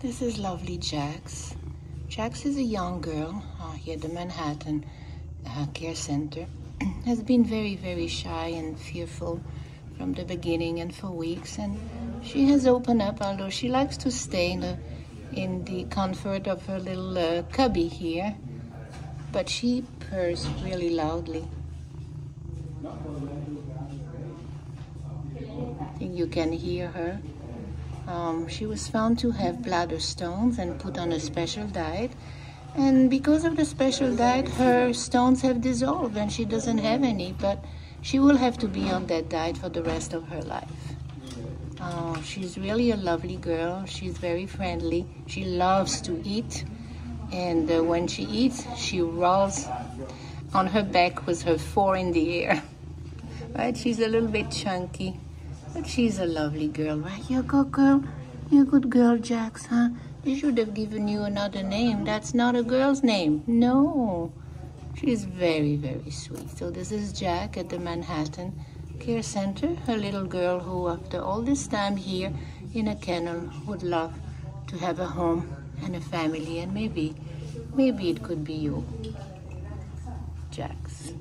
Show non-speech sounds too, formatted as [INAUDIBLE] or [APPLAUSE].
This is lovely Jax. Jax is a young girl uh, here at the Manhattan uh, Care Center. [CLEARS THROAT] Has been very, very shy and fearful from the beginning and for weeks. And she has opened up, although she likes to stay in the, in the comfort of her little uh, cubby here. But she purrs really loudly. I think you can hear her. Um, she was found to have bladder stones and put on a special diet. And because of the special diet, her stones have dissolved and she doesn't have any, but she will have to be on that diet for the rest of her life. Uh, she's really a lovely girl. She's very friendly. She loves to eat. And uh, when she eats, she rolls on her back with her four in the air. [LAUGHS] Right? She's a little bit chunky. But she's a lovely girl, right? You're a good girl. You're a good girl, Jax, huh? They should have given you another name. That's not a girl's name. No. She's very, very sweet. So this is Jack at the Manhattan Care Center, a little girl who, after all this time here in a kennel, would love to have a home and a family, and maybe, maybe it could be you, Jax.